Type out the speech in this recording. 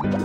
you